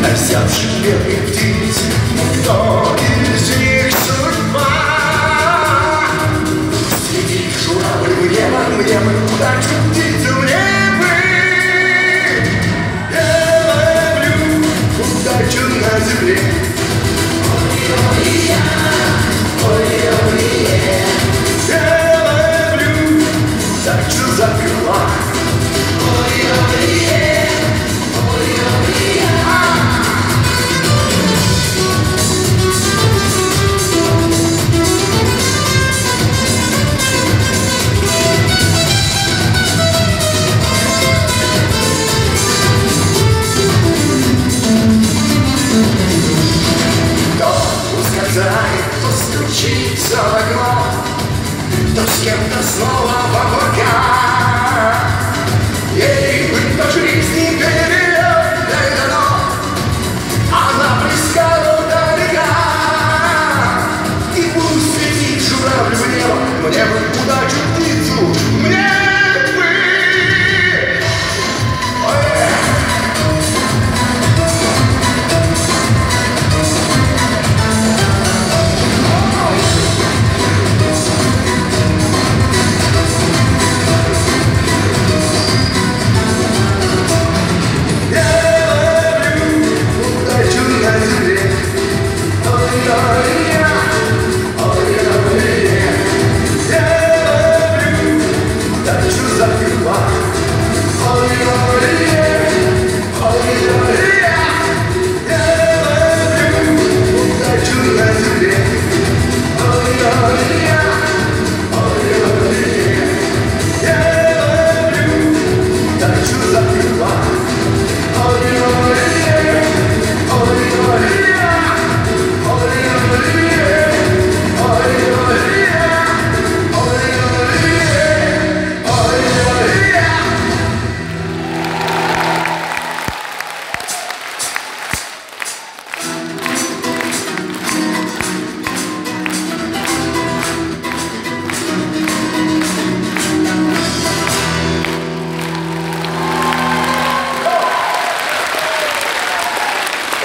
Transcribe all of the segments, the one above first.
На всякий вверх и вниз, но не жизнь. знает, кто стучится в окно, то с кем-то снова по бокам.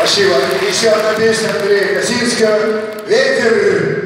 Спасибо. Еще одна песня Андрея Косинского «Ветер».